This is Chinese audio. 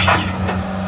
下去。